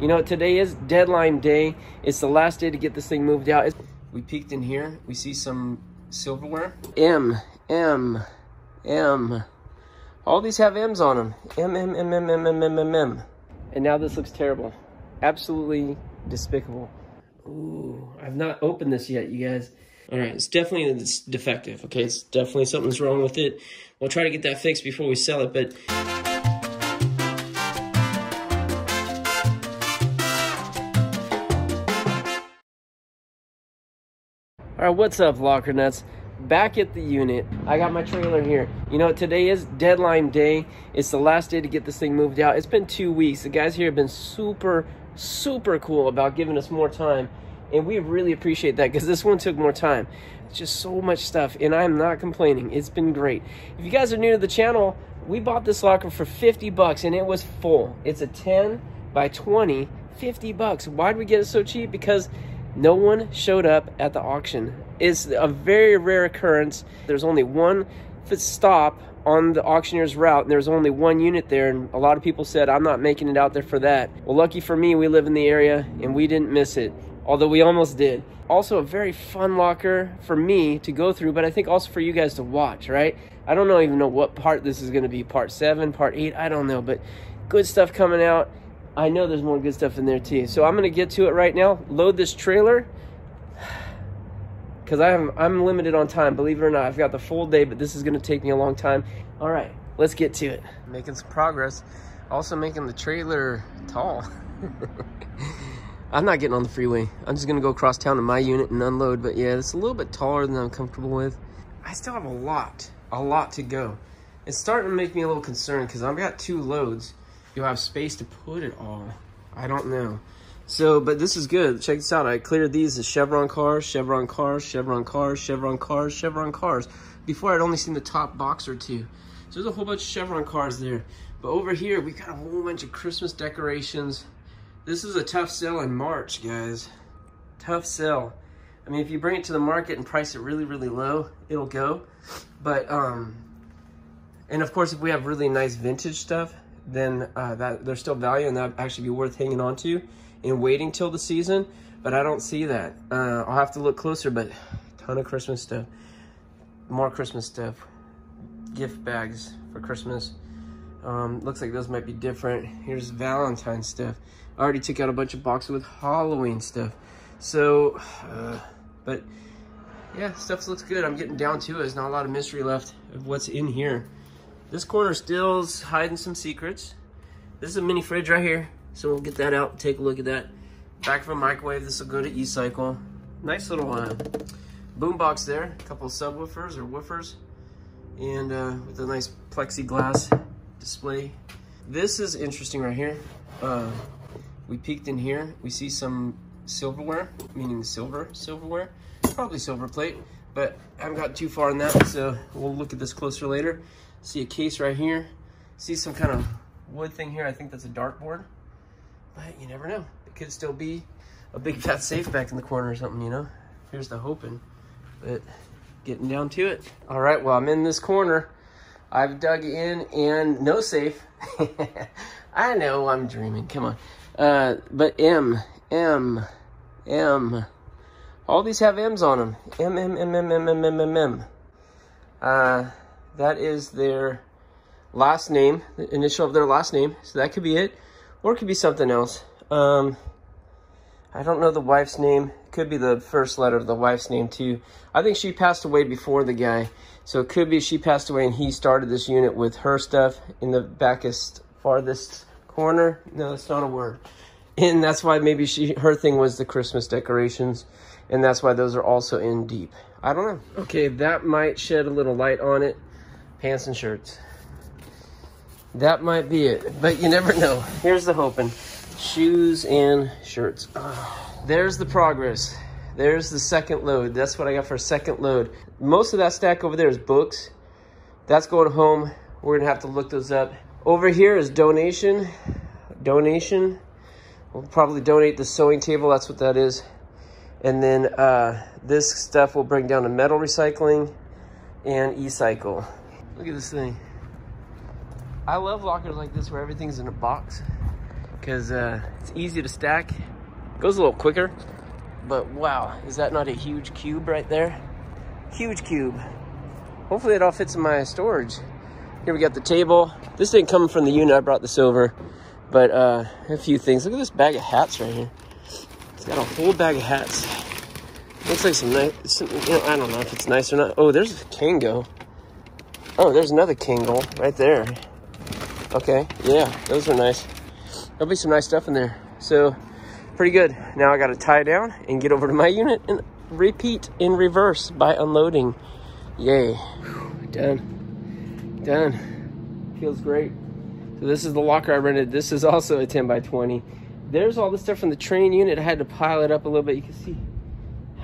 You know, today is deadline day. It's the last day to get this thing moved out. We peeked in here. We see some silverware. M, M, M. All these have M's on them. M, M, M, M, M, M, M, M, M. And now this looks terrible. Absolutely despicable. Ooh, I've not opened this yet, you guys. All right, it's definitely it's defective. Okay, it's definitely something's wrong with it. We'll try to get that fixed before we sell it, but All right, what's up, Locker Nuts? Back at the unit. I got my trailer here. You know, today is deadline day. It's the last day to get this thing moved out. It's been two weeks. The guys here have been super, super cool about giving us more time. And we really appreciate that because this one took more time. It's just so much stuff, and I'm not complaining. It's been great. If you guys are new to the channel, we bought this locker for 50 bucks, and it was full. It's a 10 by 20, 50 bucks. Why did we get it so cheap? Because no one showed up at the auction. It's a very rare occurrence. There's only one stop on the auctioneer's route and there's only one unit there and a lot of people said I'm not making it out there for that. Well lucky for me we live in the area and we didn't miss it although we almost did. Also a very fun locker for me to go through but I think also for you guys to watch right. I don't know even know what part this is going to be part 7 part 8 I don't know but good stuff coming out I know there's more good stuff in there too. So I'm gonna get to it right now. Load this trailer because I'm I'm limited on time. Believe it or not, I've got the full day, but this is gonna take me a long time. All right, let's get to it. Making some progress. Also making the trailer tall. I'm not getting on the freeway. I'm just gonna go across town to my unit and unload. But yeah, it's a little bit taller than I'm comfortable with. I still have a lot, a lot to go. It's starting to make me a little concerned because I've got two loads you'll have space to put it all. I don't know. So, but this is good. Check this out. I cleared these as Chevron cars, Chevron cars, Chevron cars, Chevron cars, Chevron cars. Before I'd only seen the top box or two. So there's a whole bunch of Chevron cars there. But over here, we've got a whole bunch of Christmas decorations. This is a tough sell in March, guys. Tough sell. I mean, if you bring it to the market and price it really, really low, it'll go. But, um, and of course, if we have really nice vintage stuff, then uh, that there's still value and that actually be worth hanging on to and waiting till the season. But I don't see that. Uh, I'll have to look closer, but ton of Christmas stuff. More Christmas stuff. Gift bags for Christmas. Um, looks like those might be different. Here's Valentine stuff. I already took out a bunch of boxes with Halloween stuff. So, uh, but yeah, stuff looks good. I'm getting down to it. There's not a lot of mystery left of what's in here. This corner still's hiding some secrets. This is a mini fridge right here. So we'll get that out, and take a look at that. Back from microwave, this will go to E-Cycle. Nice little uh, boom box there. A couple subwoofers or woofers. And uh, with a nice plexiglass display. This is interesting right here. Uh, we peeked in here. We see some silverware, meaning silver silverware. Probably silver plate, but I haven't got too far in that, so we'll look at this closer later. See a case right here. See some kind of wood thing here. I think that's a dartboard. But you never know. It could still be a big fat safe back in the corner or something, you know? Here's the hoping. But getting down to it. All right, well, I'm in this corner. I've dug in and no safe. I know I'm dreaming. Come on. Uh, but M, M, M. All these have M's on them. M, M, M, M, M, M, M, M, M. Uh, that is their last name, the initial of their last name. So that could be it, or it could be something else. Um, I don't know the wife's name. It could be the first letter of the wife's name too. I think she passed away before the guy. So it could be she passed away and he started this unit with her stuff in the backest, farthest corner. No, that's not a word. And that's why maybe she her thing was the Christmas decorations. And that's why those are also in deep. I don't know. Okay, that might shed a little light on it pants and shirts. That might be it, but you never know. Here's the hoping. Shoes and shirts. Oh, there's the progress. There's the second load. That's what I got for a second load. Most of that stack over there is books. That's going home. We're gonna have to look those up. Over here is donation. Donation. We'll probably donate the sewing table. That's what that is. And then uh, this stuff will bring down to metal recycling and e-cycle. Look at this thing. I love lockers like this where everything's in a box. because uh, it's easy to stack. Goes a little quicker, but wow, is that not a huge cube right there? Huge cube. Hopefully it all fits in my storage. Here we got the table. This didn't come from the unit, I brought this over. But uh, a few things. Look at this bag of hats right here. It's got a whole bag of hats. Looks like some nice, some, you know, I don't know if it's nice or not. Oh, there's a Kangol. Oh, there's another Kangol right there. Okay, yeah, those are nice. There'll be some nice stuff in there. So, pretty good. Now I got to tie down and get over to my unit and repeat in reverse by unloading. Yay. Done. Done. Feels great. So this is the locker I rented. This is also a 10 by 20. There's all the stuff from the train unit. I had to pile it up a little bit. You can see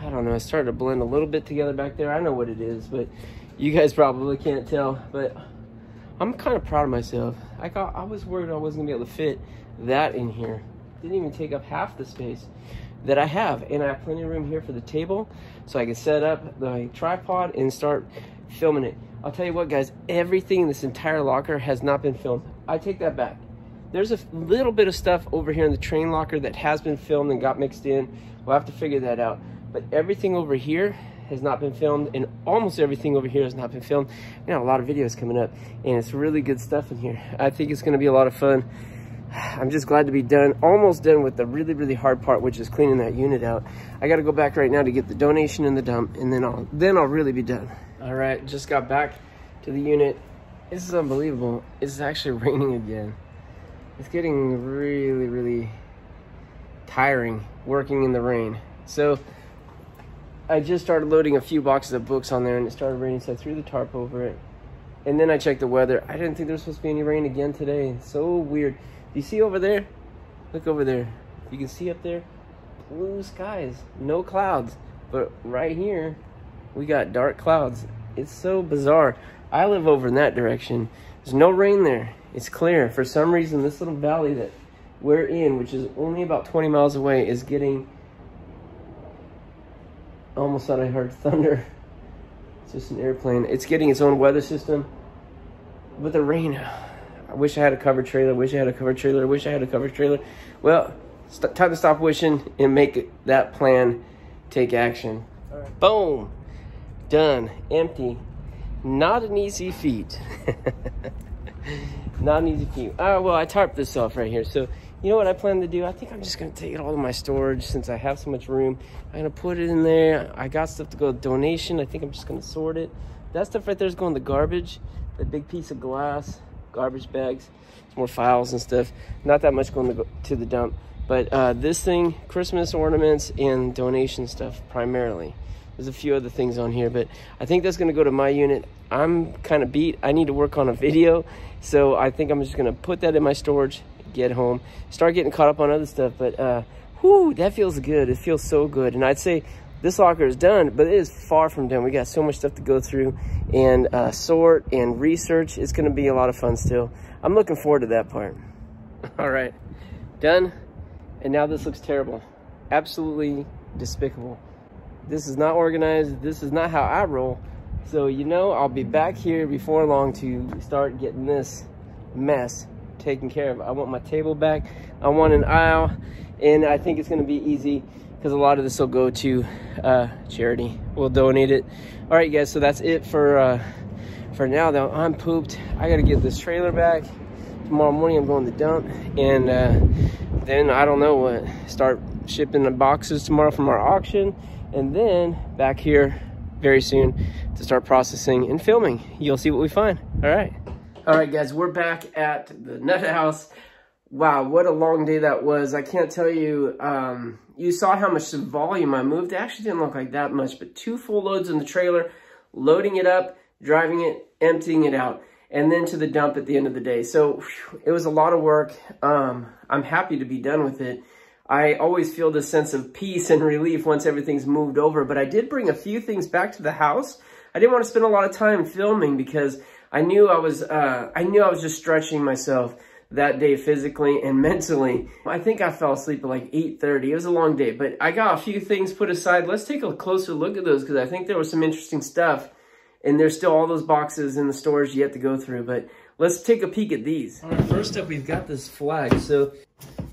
I don't know, it started to blend a little bit together back there. I know what it is, but you guys probably can't tell. But I'm kind of proud of myself. I got, I was worried I wasn't gonna be able to fit that in here. Didn't even take up half the space that I have. And I have plenty of room here for the table so I can set up the tripod and start filming it. I'll tell you what, guys, everything in this entire locker has not been filmed. I take that back. There's a little bit of stuff over here in the train locker that has been filmed and got mixed in. We'll have to figure that out but everything over here has not been filmed and almost everything over here has not been filmed. We got a lot of videos coming up and it's really good stuff in here. I think it's gonna be a lot of fun. I'm just glad to be done, almost done with the really, really hard part, which is cleaning that unit out. I gotta go back right now to get the donation in the dump and then I'll, then I'll really be done. All right, just got back to the unit. This is unbelievable. It's actually raining again. It's getting really, really tiring working in the rain. So I just started loading a few boxes of books on there and it started raining, so I threw the tarp over it. And then I checked the weather. I didn't think there was supposed to be any rain again today. So weird. Do you see over there? Look over there. You can see up there, blue skies, no clouds. But right here, we got dark clouds. It's so bizarre. I live over in that direction. There's no rain there. It's clear. For some reason, this little valley that we're in, which is only about 20 miles away, is getting almost thought I heard thunder. It's just an airplane. It's getting its own weather system. With the rain, I wish I had a covered trailer. I wish I had a covered trailer. I wish I had a covered trailer. Well, time to stop wishing and make that plan take action. Boom. Done. Empty. Not an easy feat. Not an easy feat. Oh, well, I tarped this off right here. So you know what I plan to do? I think I'm just gonna take it all to my storage since I have so much room. I'm gonna put it in there. I got stuff to go donation. I think I'm just gonna sort it. That stuff right there is going to garbage. That big piece of glass, garbage bags. More files and stuff. Not that much going to go to the dump. But uh, this thing, Christmas ornaments and donation stuff primarily. There's a few other things on here, but I think that's gonna go to my unit. I'm kind of beat. I need to work on a video. So I think I'm just gonna put that in my storage get home, start getting caught up on other stuff. But uh, whoo, that feels good. It feels so good. And I'd say this locker is done, but it is far from done. We got so much stuff to go through and uh, sort and research. It's going to be a lot of fun still. I'm looking forward to that part. All right, done. And now this looks terrible. Absolutely despicable. This is not organized. This is not how I roll. So, you know, I'll be back here before long to start getting this mess taken care of. I want my table back. I want an aisle, and I think it's going to be easy because a lot of this will go to uh, charity. We'll donate it. All right, guys. So that's it for uh, for now. Though I'm pooped. I got to get this trailer back. Tomorrow morning I'm going to dump, and uh, then I don't know what. Start shipping the boxes tomorrow from our auction, and then back here very soon to start processing and filming. You'll see what we find. All right. All right, guys, we're back at the nut house. Wow, what a long day that was. I can't tell you, um, you saw how much volume I moved. It actually didn't look like that much, but two full loads in the trailer, loading it up, driving it, emptying it out, and then to the dump at the end of the day. So whew, it was a lot of work. Um, I'm happy to be done with it. I always feel this sense of peace and relief once everything's moved over, but I did bring a few things back to the house. I didn't want to spend a lot of time filming because I knew I was, uh, I knew I was just stretching myself that day physically and mentally. I think I fell asleep at like 8.30. It was a long day, but I got a few things put aside. Let's take a closer look at those because I think there was some interesting stuff and there's still all those boxes in the storage yet to go through, but let's take a peek at these. All right, first up, we've got this flag. So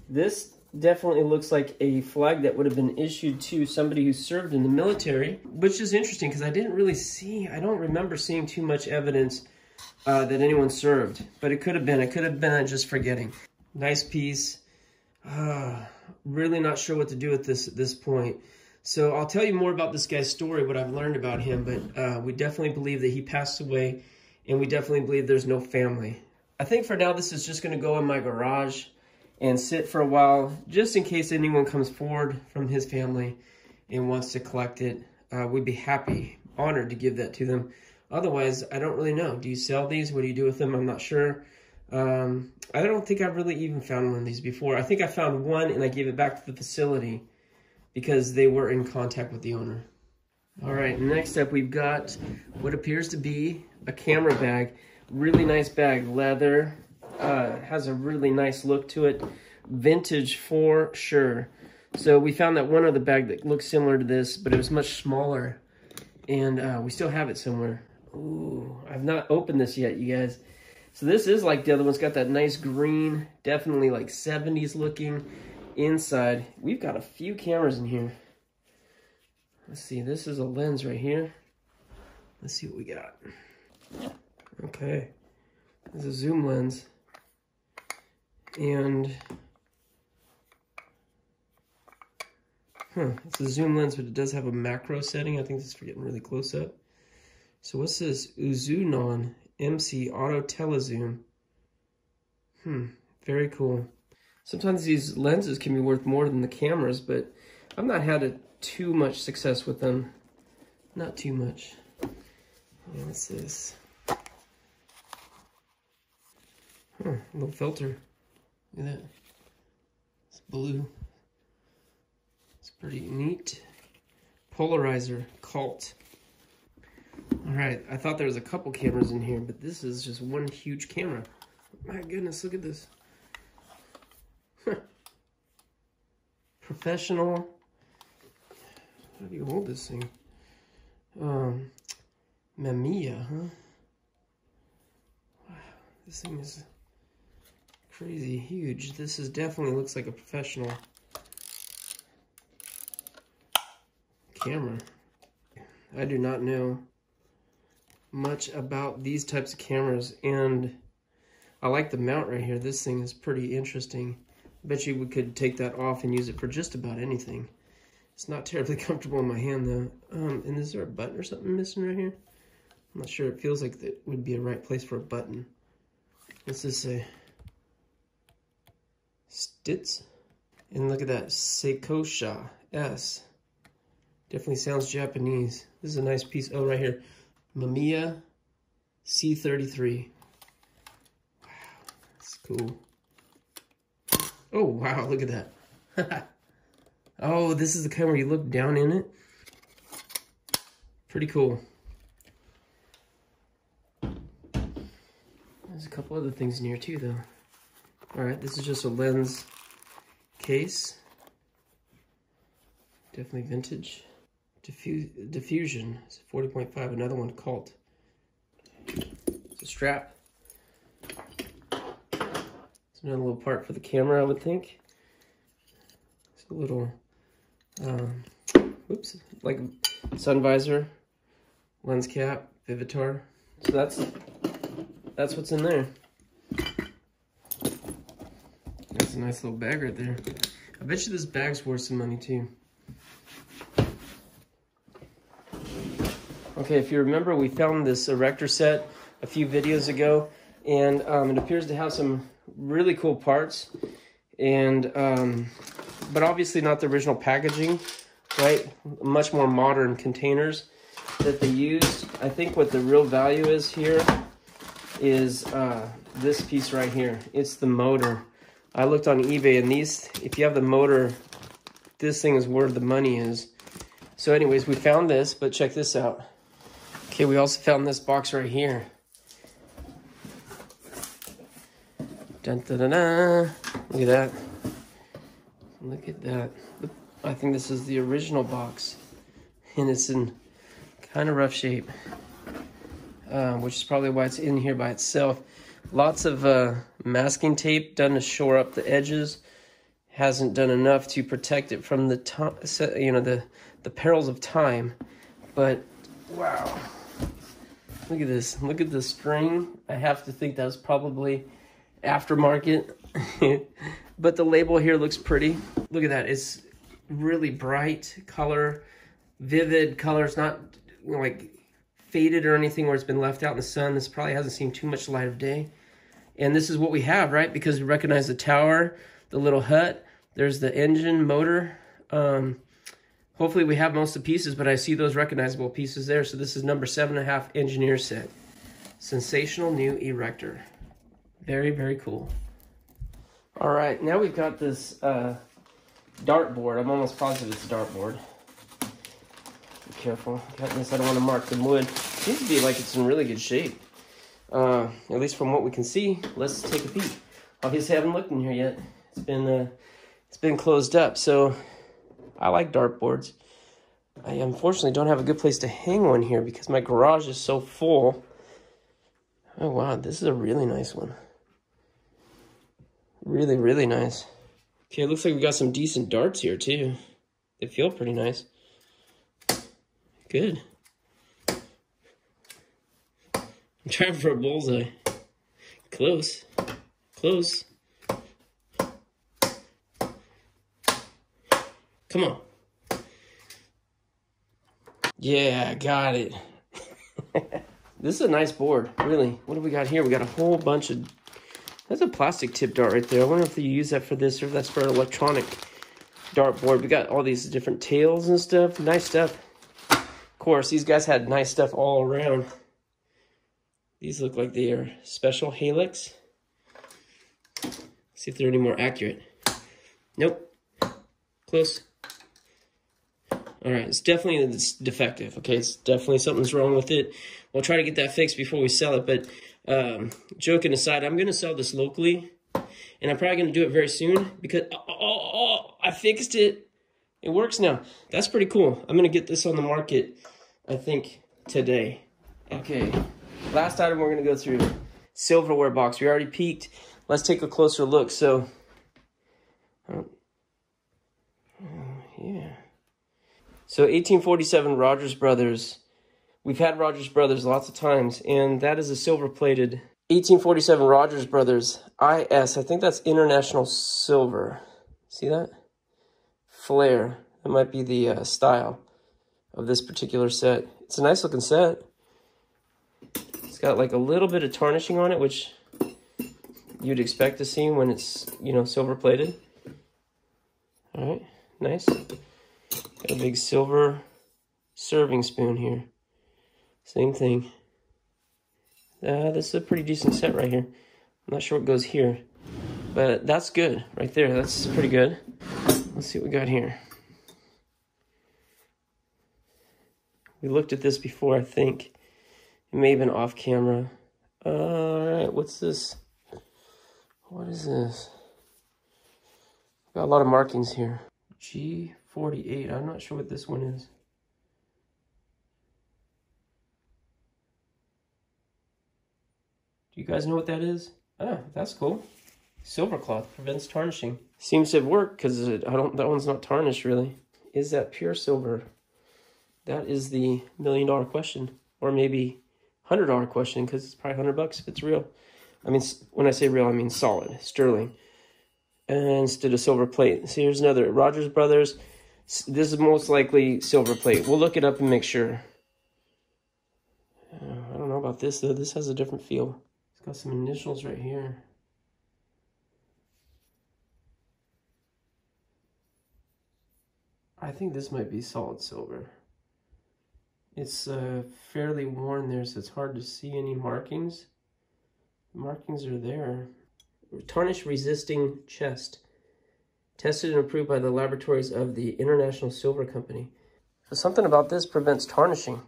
This definitely looks like a flag that would have been issued to somebody who served in the military, which is interesting because I didn't really see, I don't remember seeing too much evidence uh, that anyone served, but it could have been, it could have been just forgetting. Nice piece. Uh, really not sure what to do at this, at this point. So I'll tell you more about this guy's story, what I've learned about him, but uh, we definitely believe that he passed away and we definitely believe there's no family. I think for now this is just going to go in my garage and sit for a while just in case anyone comes forward from his family and wants to collect it. Uh, we'd be happy, honored to give that to them. Otherwise, I don't really know. Do you sell these? What do you do with them? I'm not sure. Um, I don't think I've really even found one of these before. I think I found one and I gave it back to the facility because they were in contact with the owner. All right, next up we've got what appears to be a camera bag. Really nice bag, leather, uh, has a really nice look to it. Vintage for sure. So we found that one other bag that looks similar to this, but it was much smaller. And uh, we still have it somewhere. Ooh, I've not opened this yet, you guys. So this is like the other one's got that nice green, definitely like 70s looking inside. We've got a few cameras in here. Let's see, this is a lens right here. Let's see what we got. Okay, there's a zoom lens. And, huh, it's a zoom lens, but it does have a macro setting. I think this is for getting really close up. So what's this? Uzunon MC Auto Telezoom. Hmm, very cool. Sometimes these lenses can be worth more than the cameras, but I've not had a, too much success with them. Not too much. Yeah, what's this? Huh, a little filter. Look at that. It's blue. It's pretty neat. Polarizer, Kalt. All right, I thought there was a couple cameras in here, but this is just one huge camera. My goodness, look at this. Professional. How do you hold this thing? Um, Mamiya, huh? Wow, this thing is crazy huge. This is definitely looks like a professional camera. I do not know much about these types of cameras and I like the mount right here. This thing is pretty interesting. I bet you we could take that off and use it for just about anything. It's not terribly comfortable in my hand though. Um, and is there a button or something missing right here? I'm not sure. It feels like that would be a right place for a button. What's this say? Stitz. And look at that, Seikosha S. Definitely sounds Japanese. This is a nice piece. Oh, right here. Mamiya C33. Wow, that's cool. Oh, wow, look at that. oh, this is the kind where you look down in it. Pretty cool. There's a couple other things in here too, though. All right, this is just a lens case. Definitely vintage. Diffu diffusion, it's 40.5, another one, Kalt. It's a strap. It's another little part for the camera, I would think. It's a little, um, oops, like sun visor, lens cap, Vivitar. So that's, that's what's in there. That's a nice little bag right there. I bet you this bag's worth some money too. Okay, if you remember, we found this erector set a few videos ago, and um, it appears to have some really cool parts, and um, but obviously not the original packaging, right? Much more modern containers that they used. I think what the real value is here is uh, this piece right here. It's the motor. I looked on eBay and these, if you have the motor, this thing is where the money is. So anyways, we found this, but check this out. Okay, we also found this box right here. Dun, dun, dun. Look at that. Look at that. I think this is the original box. And it's in kind of rough shape. Uh, which is probably why it's in here by itself. Lots of uh, masking tape done to shore up the edges. hasn't done enough to protect it from the you know, the, the perils of time. But wow, look at this. Look at the string. I have to think that's probably aftermarket. but the label here looks pretty. Look at that. It's really bright color, vivid color. It's not you know, like faded or anything where it's been left out in the sun. This probably hasn't seen too much light of day. And this is what we have, right? Because we recognize the tower, the little hut. There's the engine, motor. Um, hopefully we have most of the pieces, but I see those recognizable pieces there. So this is number seven and a half engineer set. Sensational new erector. Very, very cool. All right, now we've got this uh, dartboard. I'm almost positive it's a dartboard. Be careful. Got this, I don't want to mark the wood. Seems to be like it's in really good shape. Uh, at least from what we can see. Let's take a peek. Obviously, I haven't looked in here yet. It's been uh, it's been closed up. So I like dartboards. I unfortunately don't have a good place to hang one here because my garage is so full. Oh wow, this is a really nice one. Really, really nice. Okay, it looks like we got some decent darts here too. They feel pretty nice. Good. I'm trying for a bullseye. Close. Close. Come on. Yeah, got it. this is a nice board, really. What do we got here? We got a whole bunch of that's a plastic tip dart right there. I wonder if you use that for this or if that's for an electronic dartboard. We got all these different tails and stuff. Nice stuff. Of course, these guys had nice stuff all around. These look like they are special Halix. See if they're any more accurate. Nope. Close. All right, it's definitely it's defective. Okay, it's definitely something's wrong with it. We'll try to get that fixed before we sell it, but um, joking aside, I'm to sell this locally, and I'm probably to do it very soon because, oh, oh, oh, I fixed it. It works now. That's pretty cool. I'm to get this on the market, I think, today. Okay, last item we're to go through, silverware box. We already peeked. Let's take a closer look. So, oh, yeah. So 1847 Rogers Brothers We've had Rogers Brothers lots of times, and that is a silver-plated 1847 Rogers Brothers IS. I think that's International Silver. See that? Flair. That might be the uh, style of this particular set. It's a nice looking set. It's got like a little bit of tarnishing on it, which you'd expect to see when it's, you know, silver plated. All right, nice. Got a big silver serving spoon here. Same thing. Uh, this is a pretty decent set right here. I'm not sure what goes here. But that's good right there. That's pretty good. Let's see what we got here. We looked at this before, I think. It may have been off camera. All right, what's this? What is this? Got a lot of markings here. G48. I'm not sure what this one is. Do you guys know what that is? Ah, that's cool. Silver cloth prevents tarnishing. Seems to have worked because I don't. That one's not tarnished really. Is that pure silver? That is the million dollar question, or maybe hundred dollar question because it's probably hundred bucks if it's real. I mean, when I say real, I mean solid, sterling. And instead of silver plate. See, here's another Rogers Brothers. This is most likely silver plate. We'll look it up and make sure. Uh, I don't know about this though. This has a different feel. It's got some initials right here. I think this might be solid silver. It's uh, fairly worn there, so it's hard to see any markings. markings are there. Tarnish resisting chest. Tested and approved by the laboratories of the International Silver Company. So something about this prevents tarnishing.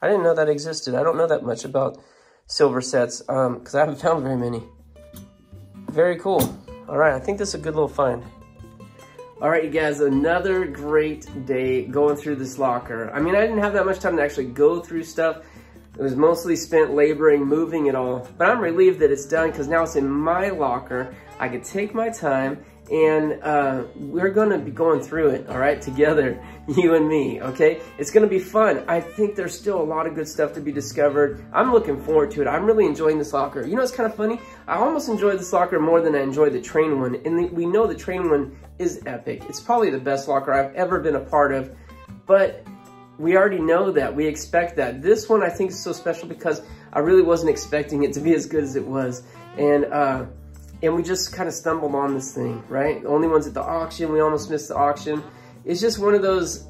I didn't know that existed. I don't know that much about silver sets because um, I haven't found very many. Very cool. All right, I think this is a good little find. All right, you guys, another great day going through this locker. I mean, I didn't have that much time to actually go through stuff. It was mostly spent laboring, moving it all. But I'm relieved that it's done because now it's in my locker. I could take my time and uh, we're gonna be going through it, all right, together, you and me, okay? It's gonna be fun. I think there's still a lot of good stuff to be discovered. I'm looking forward to it. I'm really enjoying this locker. You know, it's kind of funny. I almost enjoy this locker more than I enjoy the train one, and the, we know the train one is epic. It's probably the best locker I've ever been a part of, but we already know that. We expect that. This one I think is so special because I really wasn't expecting it to be as good as it was, and. uh and we just kind of stumbled on this thing, right? The only ones at the auction, we almost missed the auction. It's just one of those,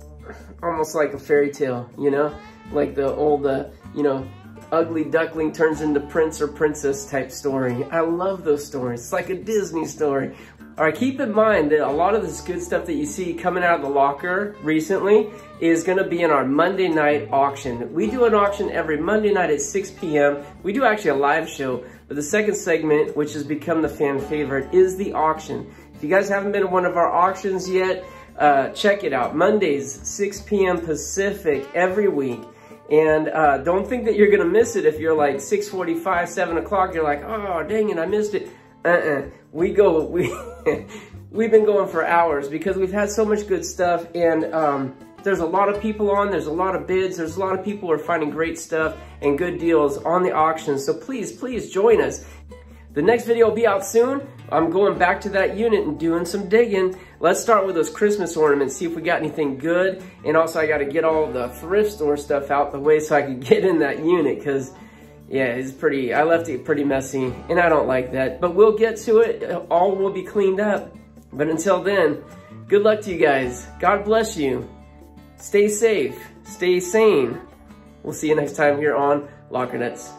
almost like a fairy tale, you know? Like the old, uh, you know, ugly duckling turns into prince or princess type story. I love those stories. It's like a Disney story. All right, keep in mind that a lot of this good stuff that you see coming out of the locker recently is gonna be in our Monday night auction. We do an auction every Monday night at 6 p.m. We do actually a live show, but the second segment, which has become the fan favorite, is the auction. If you guys haven't been to one of our auctions yet, uh, check it out. Mondays, 6 p.m. Pacific every week. And uh, don't think that you're gonna miss it if you're like 6.45, 7 o'clock, you're like, oh, dang it, I missed it. Uh-uh, we go, we, we've been going for hours because we've had so much good stuff and um, there's a lot of people on, there's a lot of bids, there's a lot of people are finding great stuff and good deals on the auction. So please, please join us. The next video will be out soon. I'm going back to that unit and doing some digging. Let's start with those Christmas ornaments, see if we got anything good. And also I gotta get all the thrift store stuff out the way so I can get in that unit because yeah, it's pretty, I left it pretty messy and I don't like that. But we'll get to it, all will be cleaned up. But until then, good luck to you guys. God bless you. Stay safe, stay sane. We'll see you next time here on Locker Nuts.